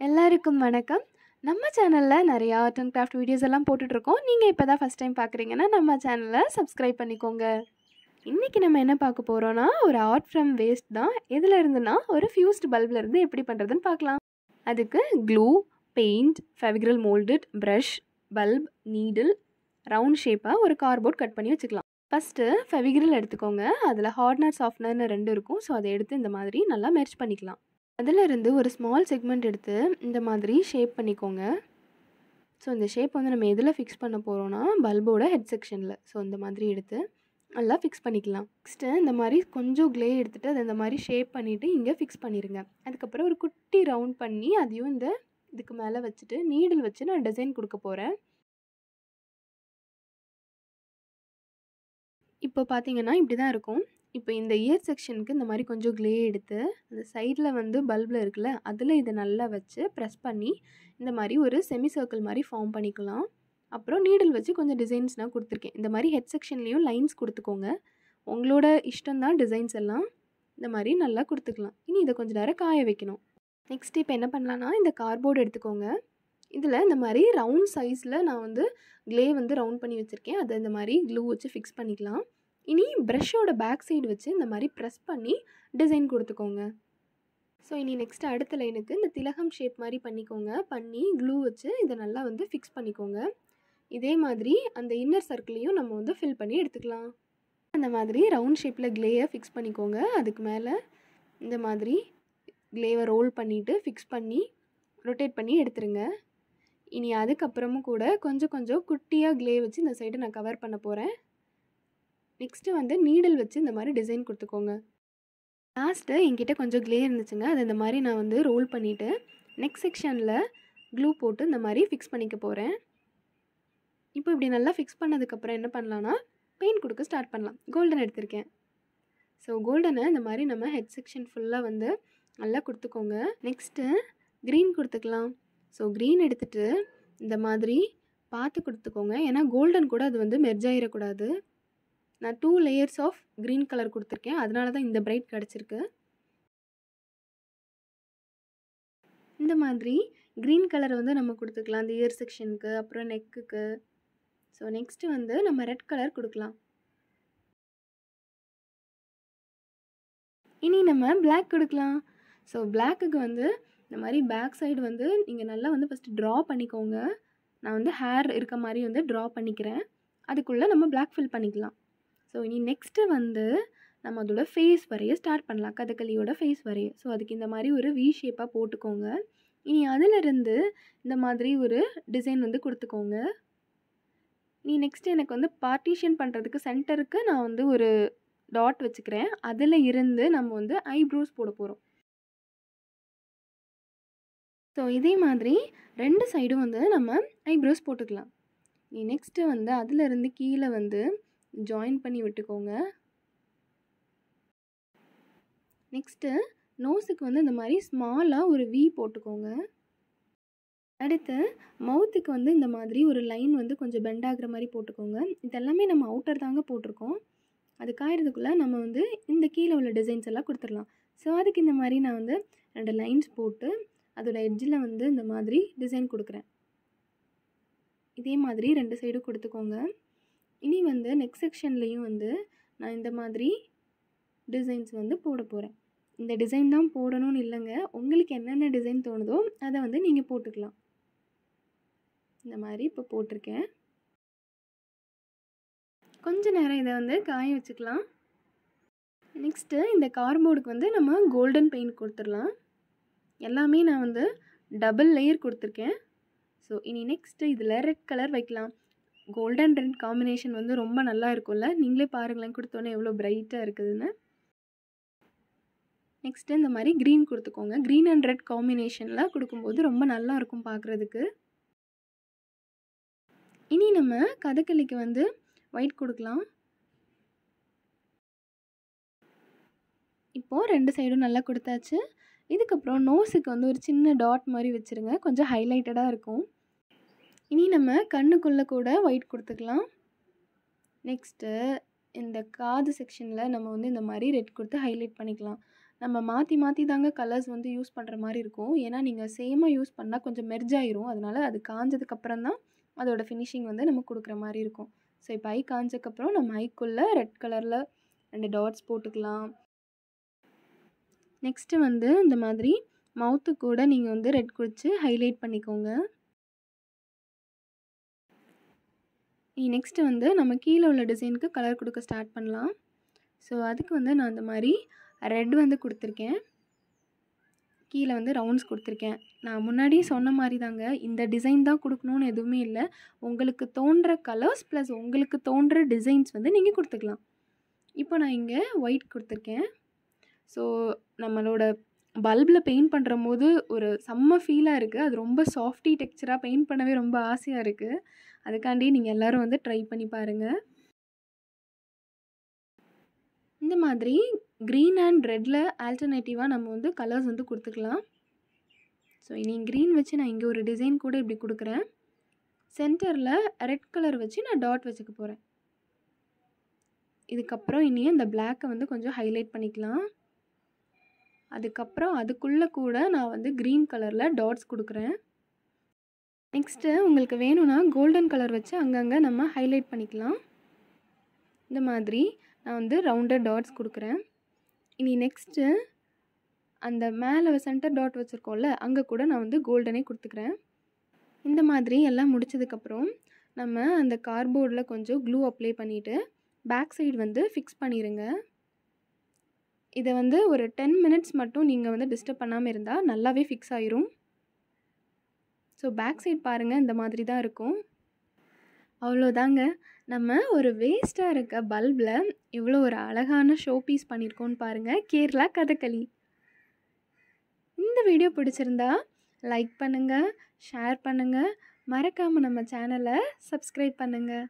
எல்லாருக்கும் வணக்கம். நம்ம சேனலில் நிறையா ஆர்ட் அண்ட் கிராஃப்ட் வீடியோஸ் எல்லாம் போட்டுட்ருக்கோம். நீங்கள் இப்போ தான் ஃபர்ஸ்ட் டைம் பார்க்குறீங்கன்னா, நம்ம சேனலை சப்ஸ்கிரைப் பண்ணிக்கோங்க. இன்றைக்கி நம்ம என்ன பார்க்க போகிறோன்னா ஒரு ஆர்ட் ஃப்ரம் வேஸ்ட் தான். எதில் இருந்துன்னா, ஒரு ஃபியூஸ்டு பல்ப்லேருந்து எப்படி பண்ணுறதுன்னு பார்க்கலாம். அதுக்கு glue, paint, Fevicryl moulded, brush bulb, needle, round ஷேப்பாக ஒரு கார்போர்ட் கட் பண்ணி வச்சுக்கலாம். ஃபஸ்ட்டு ஃபெவிக்ரில் எடுத்துக்கோங்க. அதில் ஹார்ட்னர், சாஃப்ட்னர்னு ரெண்டு இருக்கும். ஸோ, அதை எடுத்து இந்த மாதிரி நல்லா மெர்ச் பண்ணிக்கலாம். அதிலிருந்து ஒரு ஸ்மால் செக்மெண்ட் எடுத்து இந்த மாதிரி ஷேப் பண்ணிக்கோங்க. ஸோ, இந்த ஷேப் வந்து நம்ம எதில் ஃபிக்ஸ் பண்ண போகிறோன்னா பல்போட ஹெட் செக்ஷனில் ஸோ, இந்த மாதிரி எடுத்து நல்லா ஃபிக்ஸ் பண்ணிக்கலாம். நெக்ஸ்ட்டு இந்த மாதிரி கொஞ்சம் க்ளே எடுத்துகிட்டு அதை இந்த மாதிரி ஷேப் பண்ணிவிட்டு இங்கே ஃபிக்ஸ் பண்ணிடுங்க அதுக்கப்புறம் ஒரு குட்டி ரவுண்ட் பண்ணி அதையும் இந்த இதுக்கு மேலே வச்சுட்டு நீடில் வச்சு நான் டிசைன் கொடுக்க போகிறேன் இப்போ பார்த்தீங்கன்னா, இப்படி தான் இருக்கும். இப்போ இந்த இயர் செக்ஷனுக்கு இந்த மாதிரி கொஞ்சம் க்ளே எடுத்து, அந்த சைடில் வந்து பல்பில் இருக்குல்ல, அதில் இதை நல்லா வச்சு ப்ரெஸ் பண்ணி, இந்த மாதிரி ஒரு செமி சர்க்கிள் மாதிரி ஃபார்ம் பண்ணிக்கலாம். அப்புறம் நீடில் வச்சு கொஞ்சம் டிசைன்ஸ்னால் கொடுத்துருக்கேன் இந்த மாதிரி ஹெட் செக்ஷன்லேயும் லைன்ஸ் கொடுத்துக்கோங்க உங்களோட இஷ்டம் தான் டிசைன்ஸ் எல்லாம். இந்த மாதிரி நல்லா கொடுத்துக்கலாம் இனி இதை கொஞ்ச நேரம் காய வைக்கணும். நெக்ஸ்ட் இப்போ என்ன பண்ணலான்னா, இந்த கார்போர்டு எடுத்துக்கோங்க. இதில் இந்த மாதிரி ரவுண்ட் சைஸில் நான் வந்து க்ளே வந்து ரவுண்ட் பண்ணி வச்சுருக்கேன் அதை இந்த மாதிரி க்ளூ வச்சு ஃபிக்ஸ் பண்ணிக்கலாம். இனி ப்ரெஷ்ஷோட பேக் சைடு வச்சு இந்த மாதிரி ப்ரெஸ் பண்ணி டிசைன் கொடுத்துக்கோங்க ஸோ, இனி நெக்ஸ்ட் அடுத்த லைனுக்கு இந்த திலகம் ஷேப் மாதிரி பண்ணிக்கோங்க. பண்ணி க்ளூ வச்சு இதை நல்லா வந்து ஃபிக்ஸ் பண்ணிக்கோங்க. இதே மாதிரி அந்த இன்னர் சர்க்கிளையும் நம்ம வந்து ஃபில் பண்ணி எடுத்துக்கலாம். அந்த மாதிரி ரவுண்ட் ஷேப்பில் க்ளேயை ஃபிக்ஸ் பண்ணிக்கோங்க. அதுக்கு மேலே இந்த மாதிரி க்ளேவை ரோல் பண்ணிவிட்டு ஃபிக்ஸ் பண்ணி ரொட்டேட் பண்ணி எடுத்துருங்க. இனி அதுக்கப்புறமும் கூட கொஞ்சம் கொஞ்சம் குட்டியாக க்ளே வச்சு இந்த சைடு நான் கவர் பண்ண போகிறேன் நெக்ஸ்ட்டு வந்து நீடில் வச்சு இந்த மாதிரி டிசைன் கொடுத்துக்கோங்க லாஸ்ட்டு என்கிட்ட கொஞ்சம் க்ளே இருந்துச்சுங்க. அது இந்த மாதிரி நான் வந்து ரோல் பண்ணிவிட்டு நெக்ஸ்ட் செக்ஷனில் க்ளூ போட்டு இந்த மாதிரி ஃபிக்ஸ் பண்ணிக்க போகிறேன் இப்போ இப்படி நல்லா ஃபிக்ஸ் பண்ணதுக்கப்புறம் என்ன பண்ணலான்னா, பெயிண்ட் கொடுக்க ஸ்டார்ட் பண்ணலாம். கோல்டன் எடுத்திருக்கேன். ஸோ, கோல்டனை இந்த மாதிரி நம்ம ஹெட் செக்ஷன் ஃபுல்லாக வந்து நல்லா கொடுத்துக்கோங்க நெக்ஸ்ட்டு க்ரீன் கொடுத்துக்கலாம் ஸோ, க்ரீன் எடுத்துகிட்டு இந்த மாதிரி பார்த்து கொடுத்துக்கோங்க ஏன்னா கோல்டன் கூட அது வந்து மெர்ஜ் ஆகிடக்கூடாது நான் two layers of green colour கொடுத்துருக்கேன் அதனால தான் இந்த பிரைட் கிடச்சிருக்கு இந்த மாதிரி க்ரீன் கலர் வந்து நம்ம கொடுத்துக்கலாம் அந்த இயர் செக்ஷனுக்கு, அப்புறம் நெக்குக்கு. ஸோ, நெக்ஸ்ட்டு வந்து நம்ம ரெட் கலர் கொடுக்கலாம் இனி நம்ம பிளாக் கொடுக்கலாம் ஸோ, பிளாக்குக்கு வந்து இந்த மாதிரி பேக் சைடு வந்து நீங்கள் நல்லா வந்து ஃபஸ்ட்டு ட்ரா பண்ணிக்கோங்க. நான் வந்து ஹேர் இருக்க மாதிரி வந்து ட்ரா பண்ணிக்கிறேன். அதுக்குள்ளே நம்ம பிளாக் ஃபில் பண்ணிக்கலாம். ஸோ, இனி நெக்ஸ்ட்டு வந்து நம்ம அதோட ஃபேஸ் வரைய ஸ்டார்ட் பண்ணலாம். கதகளியோட ஃபேஸ் வரைய. ஸோ, அதுக்கு இந்த மாதிரி ஒரு வி ஷேப்பாக போட்டுக்கோங்க. இனி அதிலிருந்து இந்த மாதிரி ஒரு டிசைன் வந்து கொடுத்துக்கோங்க நீ நெக்ஸ்ட்டு எனக்கு வந்து பார்ட்டிஷன் பண்ணுறதுக்கு சென்டருக்கு நான் வந்து ஒரு டாட் வச்சுக்கிறேன். அதில் இருந்து நம்ம வந்து ஐப்ரோஸ் போட போகிறோம் ஸோ, இதே மாதிரி ரெண்டு சைடும் வந்து நம்ம ஐப்ரோஸ் போட்டுக்கலாம். நீ நெக்ஸ்ட்டு வந்து அதிலிருந்து கீழே வந்து ஜாயின் பண்ணி விட்டுக்கோங்க. நெக்ஸ்ட்டு நோஸுக்கு வந்து இந்த மாதிரி ஸ்மாலாக ஒரு வி போட்டுக்கோங்க. அடுத்து மவுத்துக்கு வந்து இந்த மாதிரி ஒரு லைன் வந்து கொஞ்சம் பெண்ட் மாதிரி போட்டுக்கோங்க. இதெல்லாமே நம்ம அவுட்டர் தாங்க போட்டிருக்கோம். அது காயறதுக்குள்ளே நம்ம வந்து இந்த கீழே உள்ள டிசைன்ஸ் எல்லாம் கொடுத்துடலாம் ஸோ, அதுக்கு இந்த மாதிரி நான் வந்து ரெண்டு லைன்ஸ் போட்டு அதோட எட்ஜில் வந்து இந்த மாதிரி டிசைன் கொடுக்குறேன் இதே மாதிரி ரெண்டு சைடும் கொடுத்துக்கோங்க இனி வந்து நெக்ஸ்ட் செக்ஷன்லேயும் வந்து நான் இந்த மாதிரி டிசைன்ஸ் வந்து போட போகிறேன் இந்த டிசைன் தான் போடணும்னு இல்லைங்க உங்களுக்கு என்னென்ன டிசைன் தோணுதோ அதை வந்து நீங்கள் போட்டுக்கலாம். இந்த மாதிரி இப்போ போட்டிருக்கேன். கொஞ்ச நேரம் இதை வந்து காய வச்சுக்கலாம். நெக்ஸ்ட்டு இந்த கார்போர்டுக்கு வந்து நம்ம கோல்டன் பெயிண்ட் கொடுத்துடலாம் எல்லாமே நான் வந்து டபுள் லேயர் கொடுத்துருக்கேன் ஸோ, இனி நெக்ஸ்ட்டு இதில் ரெட் கலர் வைக்கலாம். கோல்டன் ரெட் காம்பினேஷன் வந்து ரொம்ப நல்லா இருக்கும்ல. நீங்களே பாருங்களேன் கொடுத்தோன்னே எவ்வளோ பிரைட்டாக இருக்குதுன்னு. நெக்ஸ்ட்டு இந்த மாதிரி க்ரீன் கொடுத்துக்கோங்க கிரீன் அண்ட் ரெட் காம்பினேஷனில் கொடுக்கும்போது ரொம்ப நல்லா இருக்கும் பார்க்குறதுக்கு. இனி நம்ம கதகளிக்கு வந்து ஒயிட் கொடுக்கலாம் இப்போது ரெண்டு சைடும் நல்லா கொடுத்தாச்சு இதுக்கப்புறம் நோஸுக்கு வந்து ஒரு சின்ன டாட் மாதிரி வச்சுருங்க. கொஞ்சம் ஹைலைட்டடாக இருக்கும். இனி நம்ம கண்ணுக்குள்ளே கூட ஒயிட் கொடுத்துக்கலாம். நெக்ஸ்ட்டு இந்த காது செக்ஷனில் நம்ம வந்து இந்த மாதிரி ரெட் கொடுத்து ஹைலைட் பண்ணிக்கலாம். நம்ம மாற்றி மாற்றி தாங்க கலர்ஸ் வந்து யூஸ் பண்ணுற மாதிரி இருக்கும். ஏன்னா நீங்கள் சேமாக யூஸ் பண்ணால் கொஞ்சம் மெர்ஜ் ஆயிரும். அதனால் அது காஞ்சதுக்கப்புறம் தான் அதோட ஃபினிஷிங் வந்து நம்ம கொடுக்குற மாதிரி இருக்கும். ஸோ இப்போ ஐ காஞ்சதுக்கப்புறம் நம்ம ஐக்குள்ளே ரெட் கலரில் ரெண்டு டாட்ஸ் போட்டுக்கலாம். நெக்ஸ்ட்டு வந்து இந்த மாதிரி மவுத்து கூட நீங்கள் வந்து ரெட் குடிச்சு ஹைலைட் பண்ணிக்கோங்க. நெக்ஸ்ட்டு வந்து நம்ம கீழே உள்ள டிசைனுக்கு கலர் கொடுக்க ஸ்டார்ட் பண்ணலாம். ஸோ அதுக்கு வந்து நான் அந்த மாதிரி ரெட் வந்து கொடுத்துருக்கேன். கீழே வந்து ரவுண்ட்ஸ் கொடுத்துருக்கேன். நான் முன்னாடி சொன்ன மாதிரி தாங்க இந்த டிசைன் தான் கொடுக்கணுன்னு எதுவுமே இல்லை. உங்களுக்கு தோன்ற கலர்ஸ் ப்ளஸ் உங்களுக்கு தோன்ற டிசைன்ஸ் வந்து நீங்கள் கொடுத்துக்கலாம். இப்போ நான் இங்கே ஒயிட் கொடுத்துருக்கேன். ஸோ நம்மளோட பல்பில் பெயிண்ட் பண்ணுற போது ஒரு செம்ம ஃபீலாக இருக்குது அது ரொம்ப சாஃப்டி டெக்ஸ்சராக பெயிண்ட் பண்ணவே ரொம்ப ஆசையாக இருக்குது அதுக்காண்டி நீங்கள் எல்லோரும் வந்து ட்ரை பண்ணி பாருங்கள் இந்த மாதிரி க்ரீன் அண்ட் ரெட்டில் ஆல்டர்னேட்டிவாக நம்ம வந்து கலர்ஸ் வந்து கொடுத்துக்கலாம். ஸோ இனி க்ரீன் வச்சு நான் இங்கே ஒரு டிசைன் கூட இப்படி கொடுக்குறேன். சென்டரில் ரெட் கலர் வச்சு நான் டாட் வச்சுக்க போகிறேன் இதுக்கப்புறம் இனி அந்த பிளாக்கை வந்து கொஞ்சம் ஹைலைட் பண்ணிக்கலாம். அதுக்கப்புறம் அதுக்குள்ளே கூட நான் வந்து க்ரீன் கலரில் டாட்ஸ் கொடுக்குறேன். நெக்ஸ்ட்டு உங்களுக்கு வேணும்னா கோல்டன் கலர் வச்சு அங்கங்கே நம்ம ஹைலைட் பண்ணிக்கலாம். இந்த மாதிரி நான் வந்து ரவுண்டட் டாட்ஸ் கொடுக்குறேன். இனி நெக்ஸ்ட்டு அந்த மேலே சென்டர் டாட் வச்சுருக்கோம்ல அங்கே கூட நான் வந்து கோல்டனே கொடுத்துக்கிறேன். இந்த மாதிரி எல்லாம் முடிச்சதுக்கப்புறம் நம்ம அந்த கார்போர்டில் கொஞ்சம் க்ளூ அப்ளை பண்ணிவிட்டு பேக் சைடு வந்து ஃபிக்ஸ் பண்ணிடுங்க இதை வந்து ஒரு டென் மினிட்ஸ் மட்டும் நீங்கள் வந்து டிஸ்டர்ப் பண்ணாமல் இருந்தால் நல்லாவே ஃபிக்ஸ் ஆயிரும். ஸோ பேக் சைட் பாருங்கள் இந்த மாதிரி தான் இருக்கும். அவ்வளோதாங்க. நம்ம ஒரு வேஸ்ட்டாக இருக்க பல்பில் இவ்வளோ ஒரு அழகான ஷோ பீஸ் பண்ணியிருக்கோன்னு பாருங்கள் கேரளா கதகளி. இந்த வீடியோ பிடிச்சிருந்தா லைக் பண்ணுங்கள் ஷேர் பண்ணுங்கள் மறக்காமல் நம்ம சேனலை சப்ஸ்கிரைப் பண்ணுங்கள்